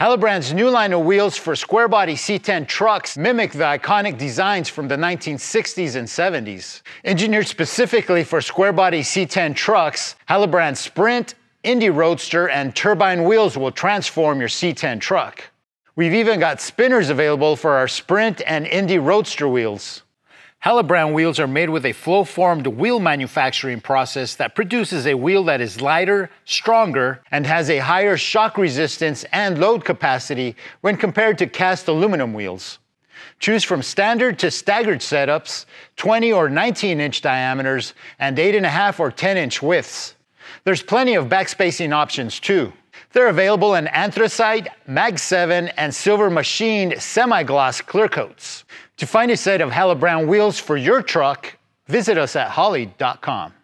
Halibrand's new line of wheels for square body C10 trucks mimic the iconic designs from the 1960s and 70s. Engineered specifically for square body C10 trucks, Halibrand Sprint, Indy Roadster, and turbine wheels will transform your C10 truck. We've even got spinners available for our Sprint and Indy Roadster wheels. Halibrand wheels are made with a flow-formed wheel manufacturing process that produces a wheel that is lighter, stronger, and has a higher shock resistance and load capacity when compared to cast aluminum wheels. Choose from standard to staggered setups, 20 or 19 inch diameters, and 8.5 or 10 inch widths. There's plenty of backspacing options too. They're available in anthracite, Mag 7, and silver machined semi-gloss clear coats. To find a set of Halibrand wheels for your truck, visit us at holley.com.